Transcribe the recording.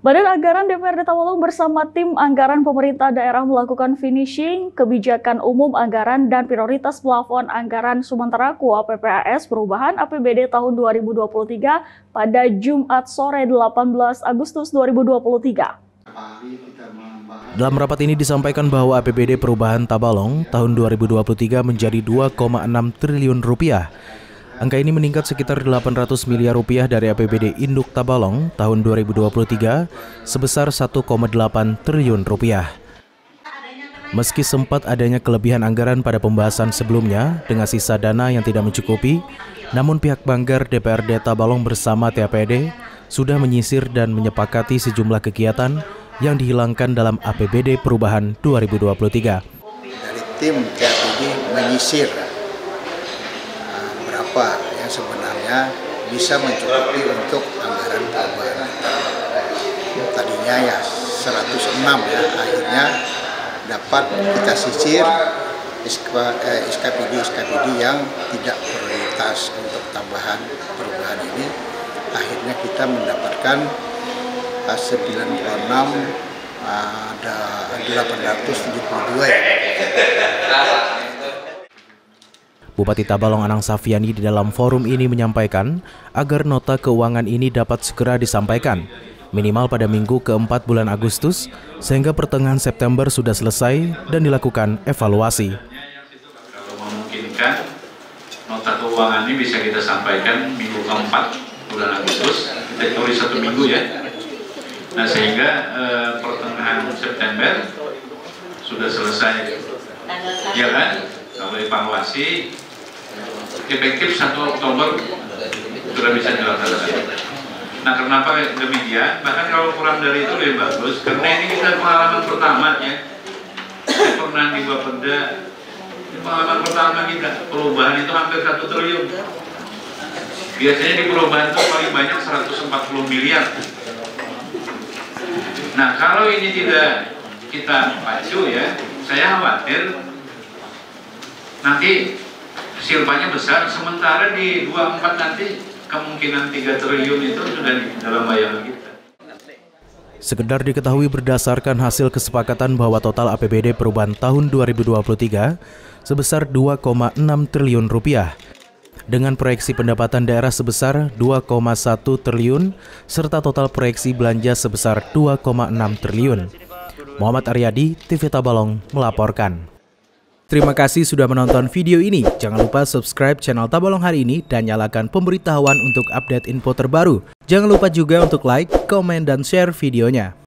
Badan Anggaran DPRD Tawalong bersama tim anggaran pemerintah daerah melakukan finishing kebijakan umum anggaran dan prioritas plafon anggaran Sumatera KUA PPAS perubahan APBD tahun 2023 pada Jumat sore 18 Agustus 2023. Dalam rapat ini disampaikan bahwa APBD perubahan Tabalong tahun 2023 menjadi 2,6 triliun rupiah Angka ini meningkat sekitar 800 miliar rupiah dari APBD Induk Tabalong tahun 2023 sebesar 1,8 triliun rupiah. Meski sempat adanya kelebihan anggaran pada pembahasan sebelumnya dengan sisa dana yang tidak mencukupi, namun pihak Banggar DPRD Tabalong bersama TAPD sudah menyisir dan menyepakati sejumlah kegiatan yang dihilangkan dalam APBD perubahan 2023. Dari tim TAPD menyisir berapa yang sebenarnya bisa mencukupi untuk anggaran perubahan. Tadinya ya 106 ya, akhirnya dapat kita sisir SKPD SKPD eh, yang tidak prioritas untuk tambahan perubahan ini. Akhirnya kita mendapatkan 96 ada 872 ya. Bupati Tabalong Anang Safiani di dalam forum ini menyampaikan agar nota keuangan ini dapat segera disampaikan minimal pada minggu keempat bulan Agustus sehingga pertengahan September sudah selesai dan dilakukan evaluasi. Kalau memungkinkan nota keuangan ini bisa kita sampaikan minggu keempat bulan Agustus, kita tulis satu minggu ya. Nah sehingga eh, pertengahan September sudah selesai, ya kan? Kalau evaluasi efektif 1 Oktober sudah bisa dilaksanakan. Nah kenapa demikian? Bahkan kalau kurang dari itu lebih bagus, karena ini kita pengalaman pertama ya. Saya pernah di Bapeda, ini pengalaman pertama kita, perubahan itu hampir satu triliun. Biasanya di perubahan itu paling banyak 140 miliar. Nah kalau ini tidak kita pacu ya, saya khawatir nanti silpanya besar sementara di 24 nanti kemungkinan 3 triliun itu sudah di dalam bayangan kita. Sekedar diketahui berdasarkan hasil kesepakatan bahwa total APBD perubahan tahun 2023 sebesar 2,6 triliun rupiah dengan proyeksi pendapatan daerah sebesar 2,1 triliun serta total proyeksi belanja sebesar 2,6 triliun. Muhammad Aryadi, TV Tabalong melaporkan. Terima kasih sudah menonton video ini. Jangan lupa subscribe channel Tabalong hari ini dan nyalakan pemberitahuan untuk update info terbaru. Jangan lupa juga untuk like, komen, dan share videonya.